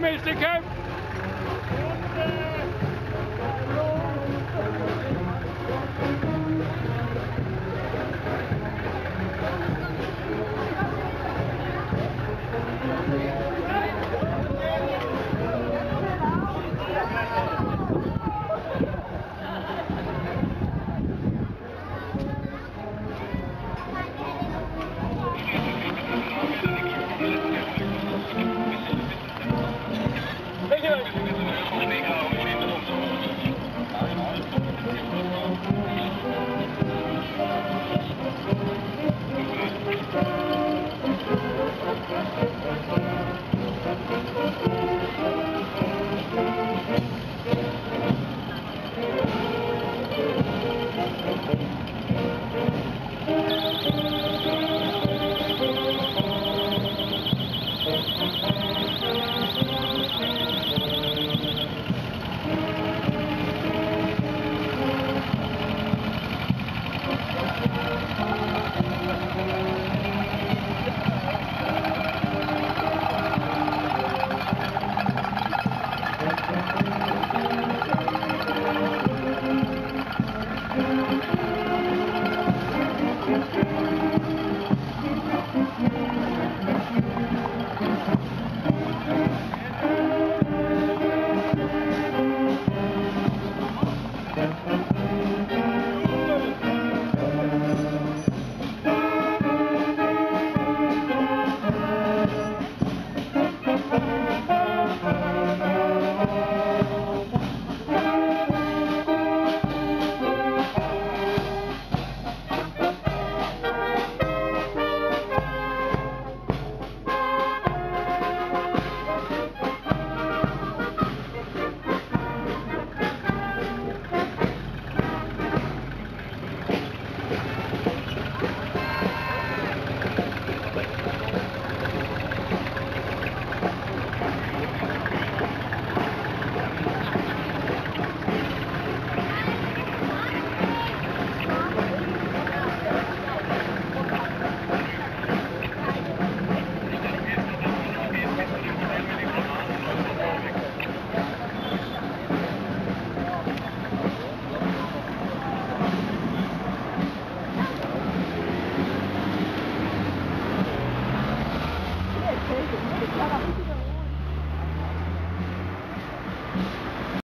gut, gut. Thank you.